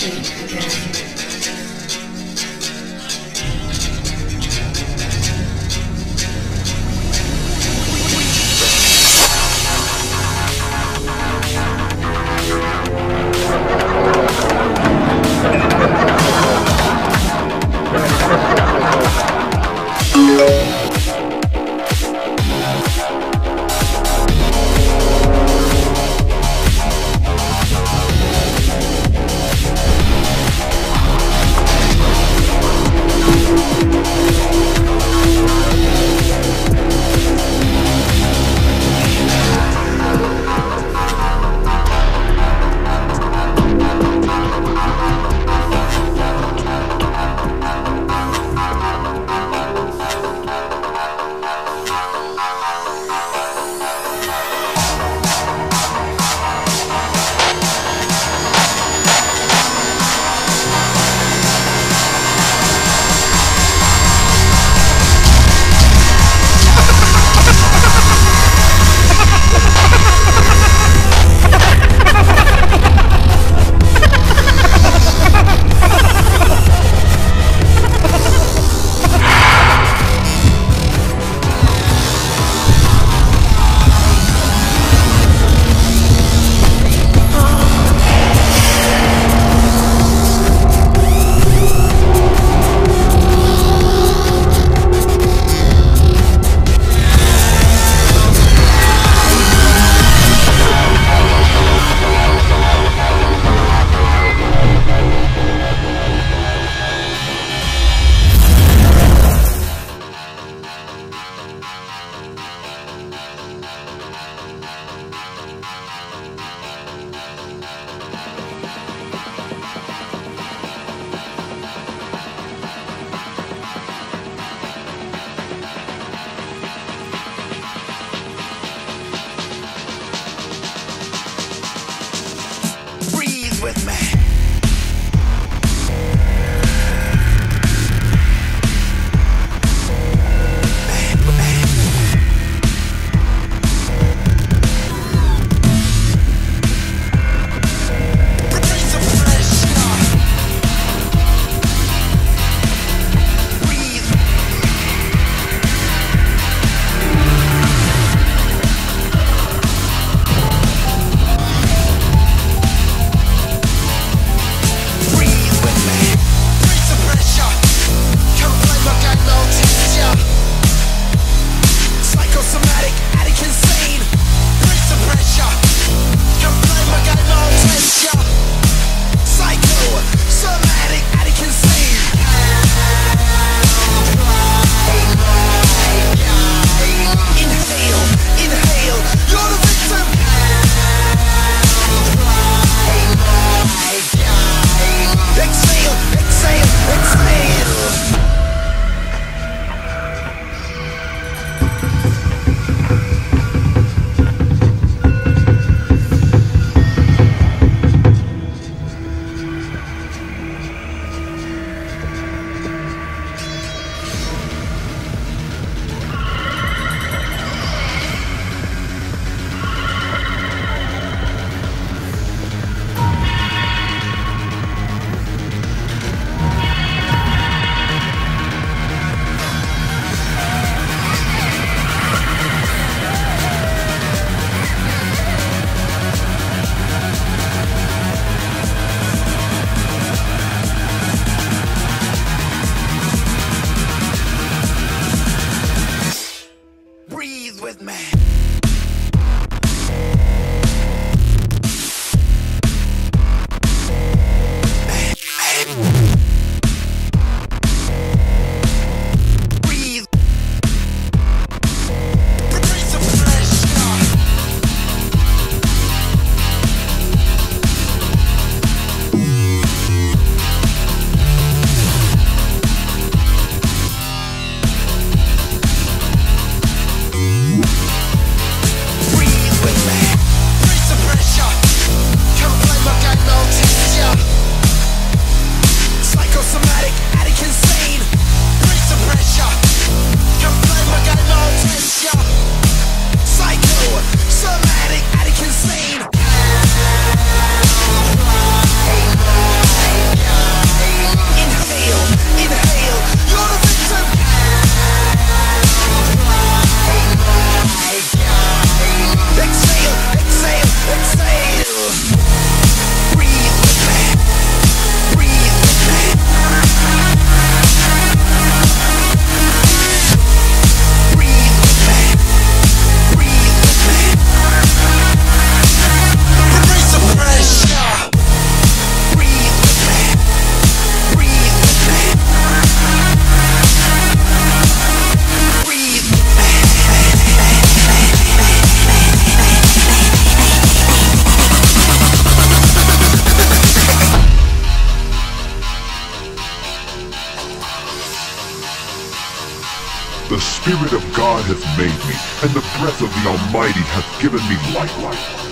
Üstelik bu tarafında. With. Spirit of God hath made me, and the breath of the Almighty hath given me life. life.